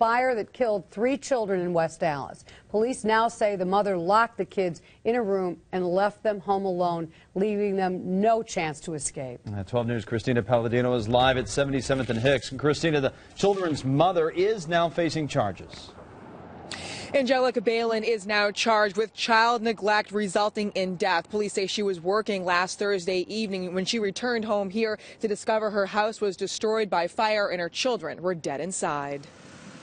fire that killed three children in West Allis. Police now say the mother locked the kids in a room and left them home alone, leaving them no chance to escape. At 12 News, Christina Palladino is live at 77th and Hicks. And Christina, the children's mother is now facing charges. Angelica Belen is now charged with child neglect resulting in death. Police say she was working last Thursday evening when she returned home here to discover her house was destroyed by fire and her children were dead inside.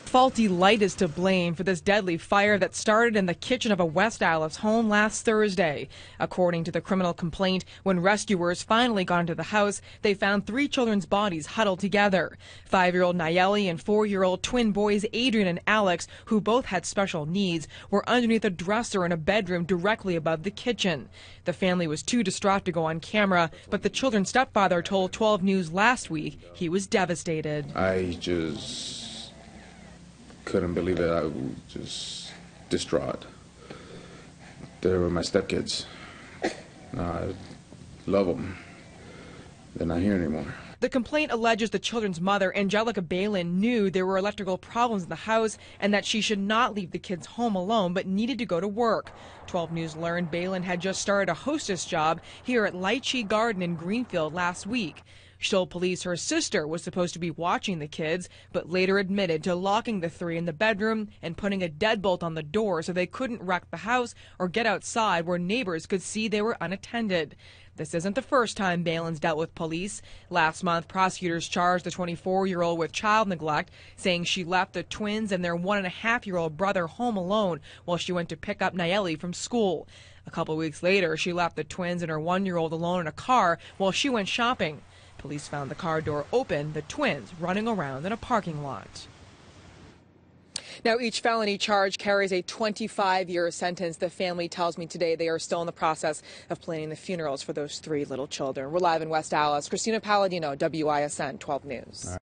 Faulty light is to blame for this deadly fire that started in the kitchen of a West Allis home last Thursday. According to the criminal complaint, when rescuers finally got into the house, they found three children's bodies huddled together. Five-year-old Nayeli and four-year-old twin boys Adrian and Alex, who both had special needs, were underneath a dresser in a bedroom directly above the kitchen. The family was too distraught to go on camera, but the children's stepfather told 12 News last week he was devastated. I just couldn't believe it. I was just distraught. They were my stepkids. I love them. They're not here anymore. The complaint alleges the children's mother, Angelica Belen, knew there were electrical problems in the house and that she should not leave the kids home alone but needed to go to work. 12 News learned Belen had just started a hostess job here at Lychee Garden in Greenfield last week. She told police her sister was supposed to be watching the kids, but later admitted to locking the three in the bedroom and putting a deadbolt on the door so they couldn't wreck the house or get outside where neighbors could see they were unattended. This isn't the first time Belen's dealt with police. Last month, prosecutors charged the 24 year old with child neglect, saying she left the twins and their one and a half year old brother home alone while she went to pick up Nayeli from school. A couple weeks later, she left the twins and her one year old alone in a car while she went shopping. Police found the car door open, the twins running around in a parking lot. Now, each felony charge carries a 25 year sentence. The family tells me today they are still in the process of planning the funerals for those three little children. We're live in West Allis. Christina Palladino, WISN 12 News.